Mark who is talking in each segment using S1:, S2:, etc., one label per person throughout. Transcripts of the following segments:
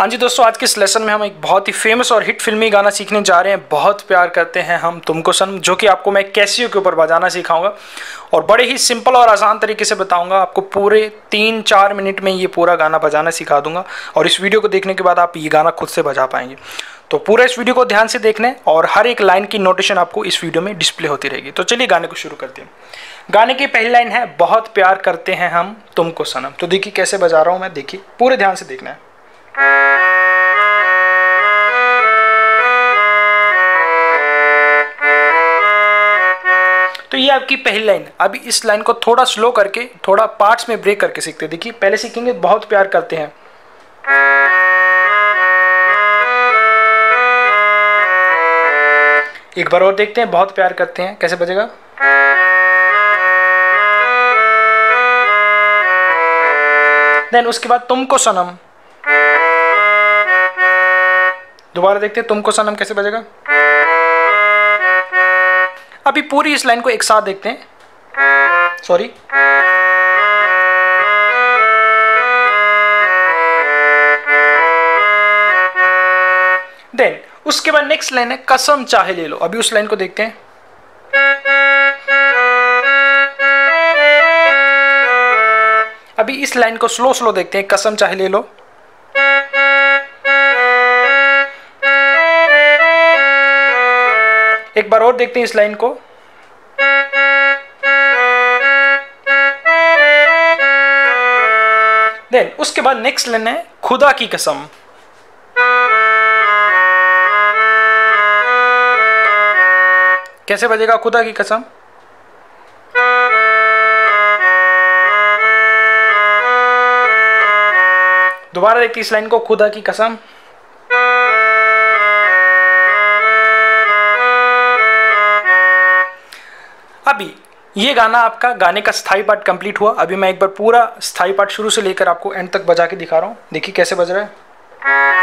S1: हाँ जी दोस्तों, आज के इस लेसन में हम एक बहुत ही फ़ेमस और हिट फिल्मी गाना सीखने जा रहे हैं। बहुत प्यार करते हैं हम तुमको, सनम, जो कि आपको मैं कैसियो के ऊपर बजाना सिखाऊँगा। और बड़े ही सिंपल और आसान तरीके से बताऊँगा। आपको पूरे तीन चार मिनट में ये पूरा गाना बजाना सिखा दूँगा। और इस वीडियो को देखने के बाद आप ये गाना खुद से बजा पाएँगे। तो पूरा इस वीडियो को ध्यान से देखने और हर एक लाइन की नोटेशन आपको इस वीडियो में डिस्प्ले होती रहेगी। तो चलिए गाने को शुरू करते हैं। गाने की पहली लाइन है, बहुत प्यार करते हैं हम तुमको, सनम। तो देखिए कैसे बजा रहा हूँ मैं। देखिए, पूरे ध्यान से देखना है। तो ये आपकी पहली लाइन। अभी इस लाइन को थोड़ा स्लो करके, थोड़ा पार्ट्स में ब्रेक करके सीखते हैं। देखिए, पहले सीखेंगे, बहुत प्यार करते हैं। एक बार और देखते हैं, बहुत प्यार करते हैं। कैसे बजेगा? देन उसके बाद तुमको सनम। दोबारा देखते हैं तुमको सनम कैसे बजेगा। अभी पूरी इस लाइन को एक साथ देखते हैं। सॉरी देन उसके बाद नेक्स्ट लाइन है, कसम चाहे ले लो। अभी उस लाइन को देखते हैं। अभी इस लाइन को स्लो स्लो देखते हैं, कसम चाहे ले लो। एक बार और देखते हैं इस लाइन को। देन, उसके बाद नेक्स्ट लाइन है, खुदा की कसम। कैसे बजेगा खुदा की कसम? दोबारा देखते इस लाइन को, खुदा की कसम। अभी ये गाना आपका गाने का स्थायी पार्ट कंप्लीट हुआ। अभी मैं एक बार पूरा स्थायी पार्ट शुरू से लेकर आपको एंड तक बजा के दिखा रहा हूँ। देखिए कैसे बज रहा है।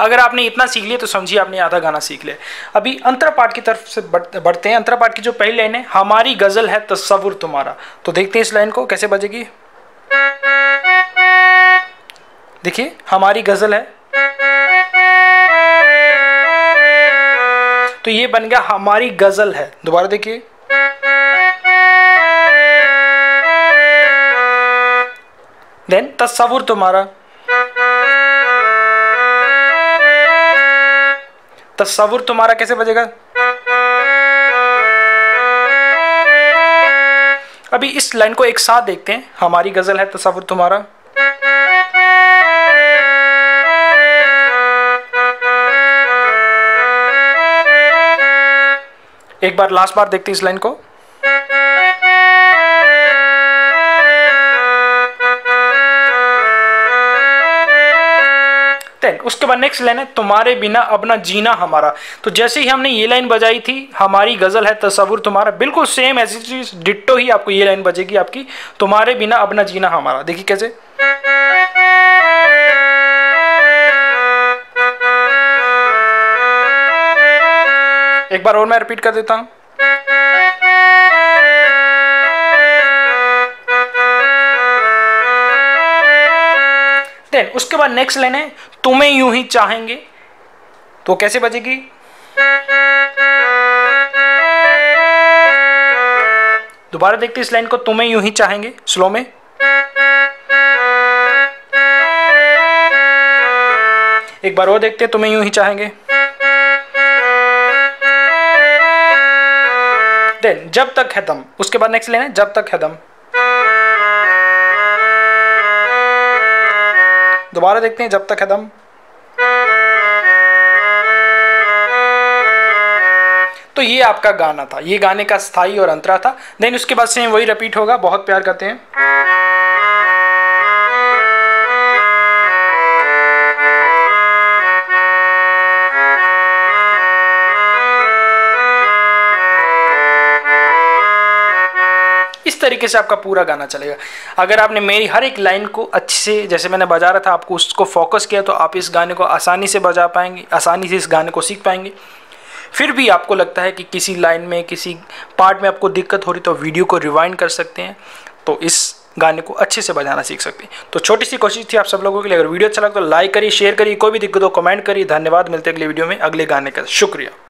S1: अगर आपने इतना सीख लिया तो समझिए आपने आधा गाना सीख लिया। अभी अंतरा पाठ की तरफ़ से बढ़ते हैं। अंतरा पाठ की जो पहली लाइन है, हमारी गज़ल है तस्वुर तुम्हारा। तो देखते हैं इस लाइन को, कैसे बजेगी? देखिए, हमारी गज़ल है। तो ये बन गया, हमारी गज़ल है। दोबारा देखिए। देन तस्वुर तुम्हारा। तस्वुर तुम्हारा कैसे बजेगा? अभी इस लाइन को एक साथ देखते हैं। हमारी गज़ल है तस्वुर तुम्हारा। एक बार लास्ट बार देखते हैं इस लाइन को। देन उसके बाद नेक्स्ट लाइन है, तुम्हारे बिना अपना जीना हमारा। तो जैसे ही हमने ये लाइन बजाई थी, हमारी गज़ल है तस्वुर तुम्हारा, बिल्कुल सेम ऐसी चीज़ डिट्टो ही आपको ये लाइन बजेगी आपकी, तुम्हारे बिना अपना जीना हमारा। देखिए कैसे। एक बार और मैं रिपीट कर देता हूँ। देन उसके बाद नेक्स्ट लाइन है, तुम्हें यूँ ही चाहेंगे तो कैसे बजेगी? दोबारा देखते इस लाइन को, तुम्हें यूँ ही चाहेंगे स्लो में। एक बार और देखते तुम्हें यूँ ही चाहेंगे। देन जब तक है दम, उसके बाद नेक्स्ट लाइन है, जब तक है दम। दोबारा देखते हैं जब तक है दम। तो ये आपका गाना था, ये गाने का स्थायी और अंतरा था। देन उसके बाद से वही रिपीट होगा, बहुत प्यार करते हैं। इस तरीके से आपका पूरा गाना चलेगा। अगर आपने मेरी हर एक लाइन को अच्छे से, जैसे मैंने बजा रहा था, आपको उसको फोकस किया तो आप इस गाने को आसानी से बजा पाएँगे, आसानी से इस गाने को सीख पाएँगे। फिर भी आपको लगता है कि किसी लाइन में, किसी पार्ट में आपको दिक्कत हो रही तो वीडियो को रिवाइंड कर सकते हैं तो इस गाने को अच्छे से बजाना सीख सकते हैं। तो छोटी सी कोशिश थी आप सब लोगों के लिए, अगर वीडियो अच्छा लगा तो लाइक करिए शेयर करिए, कोई भी दिक्कत हो कमेंट करिए। धन्यवाद, मिलते हैं अगले वीडियो में, अगले गाने का। शुक्रिया।